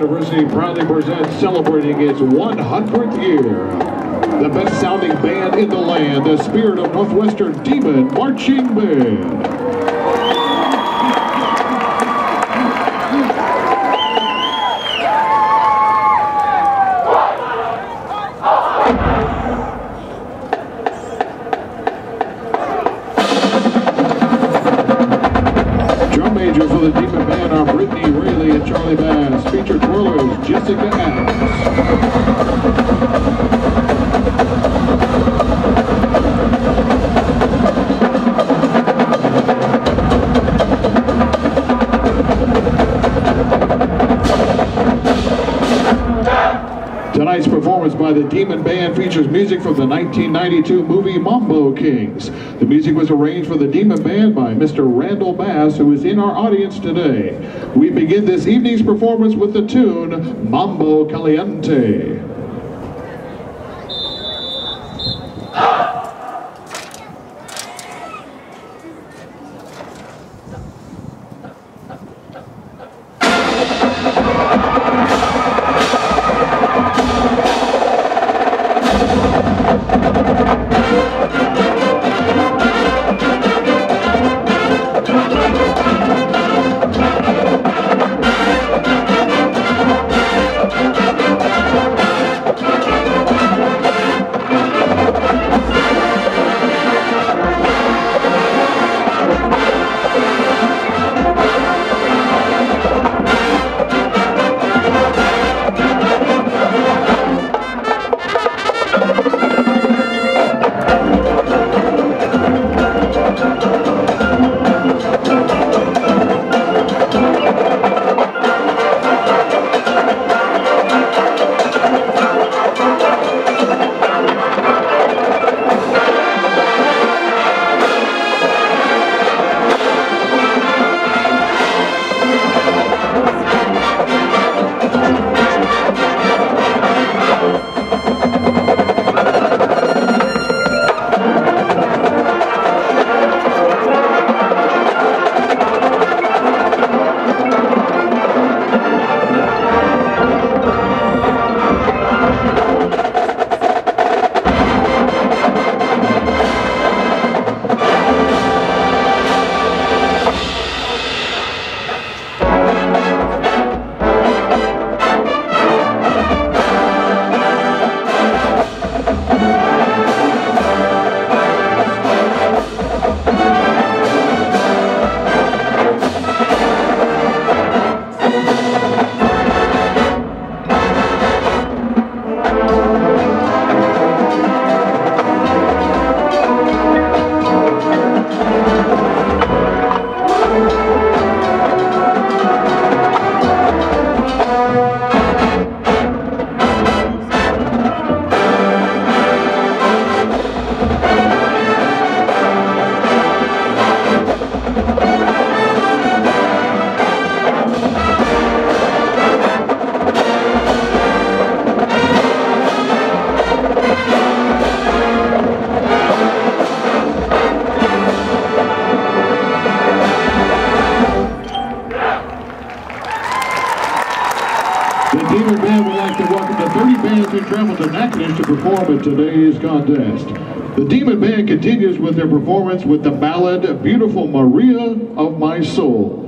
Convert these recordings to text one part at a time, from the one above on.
University proudly presents celebrating its 100th year. The best sounding band in the land, the Spirit of Northwestern Demon Marching Band. 1992 movie Mambo Kings. The music was arranged for the Demon Band by Mr. Randall Bass, who is in our audience today. We begin this evening's performance with the tune Mambo Caliente. To today's contest. The Demon Band continues with their performance with the ballad Beautiful Maria of My Soul.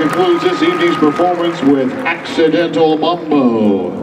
Concludes this evening's performance with Accidental Mambo.